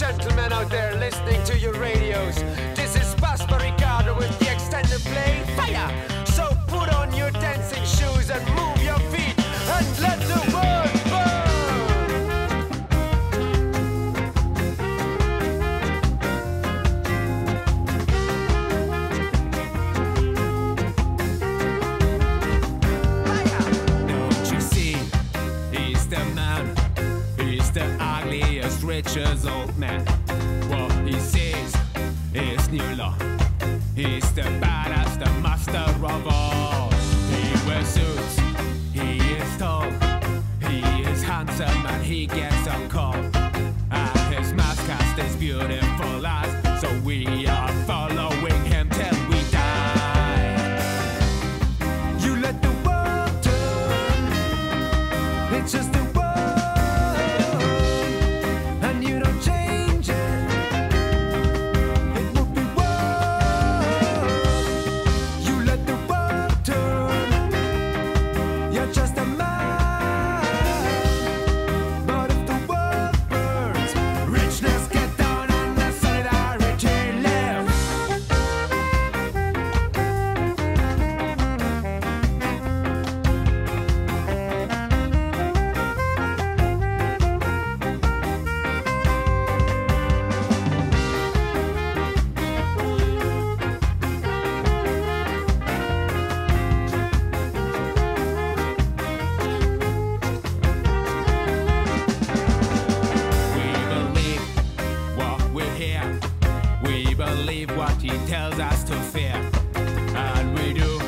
gentlemen out there listening to your radios. This is Baspa Ricardo with the extended play Fire! So put on your dancing shoes and move your feet and let the world burn! Fire! Don't you see? He's the man. Ugliest, old man. What he says is new law. He's the badass, the master of all. He wears suits. He is tall. He is handsome and he gets a call. And his mask is beautiful eyes, so we are following him till we die. You let the world turn. It's just believe what he tells us to fear. And we do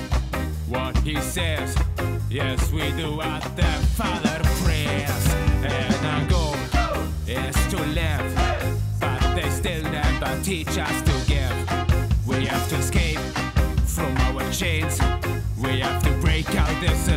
what he says. Yes, we do what the Father prays. And our goal is to live. But they still never teach us to give. We have to escape from our chains. We have to break out this